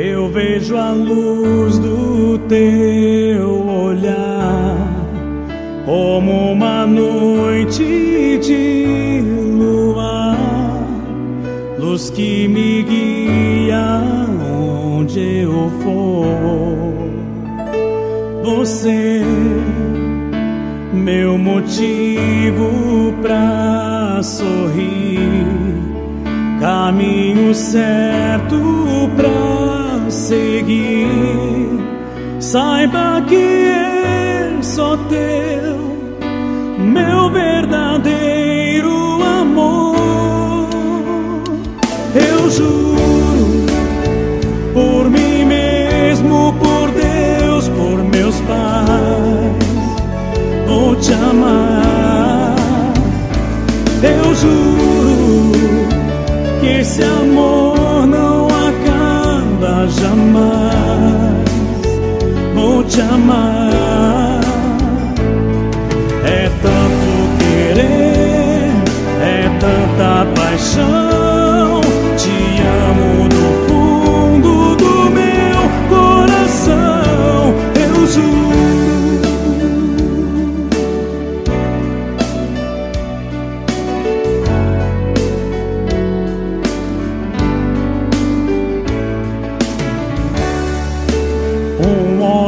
Eu vejo a luz do teu olhar como uma noite de luar, luz que me guia onde eu for. Você, meu motivo pra sorrir, caminho certo pra seguir. Saiba que é só teu, meu verdadeiro amor. Eu juro por mim mesmo, por Deus, por meus pais, vou te amar. Eu juro que esse amor acaba jamais. Vou te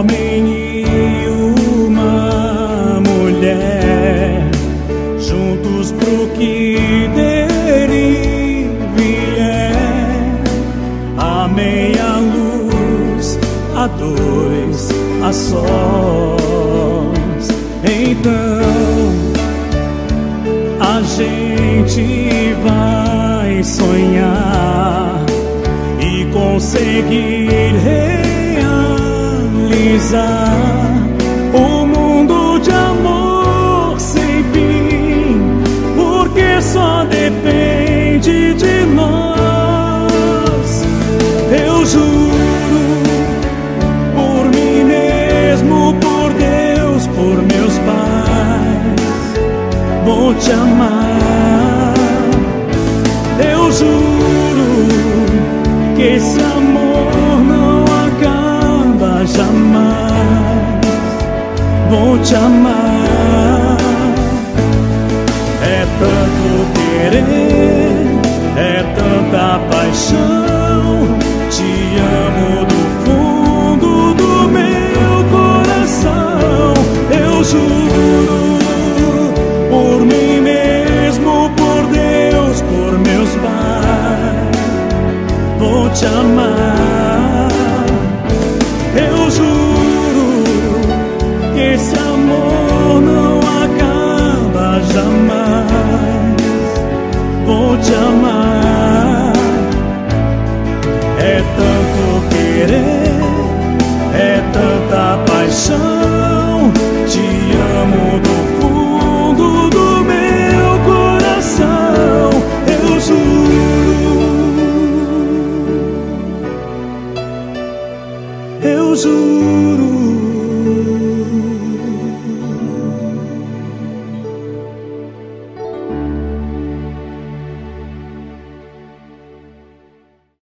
homem e uma mulher. Juntos pro que der e vier a luz a dois a sós. Então a gente vai sonhar e conseguir realizar um mundo de amor sem fim, porque só depende de nós. Eu juro por mim mesmo, por Deus, por meus pais, vou te amar. Eu juro te amar. É tanto querer, é tanta paixão. Te amo do fundo do meu coração. Eu juro por mim mesmo, por Deus, por meus pais vou te amar. querer é tanta paixão. Te amo do fundo do meu coração, eu juro. Eu juro.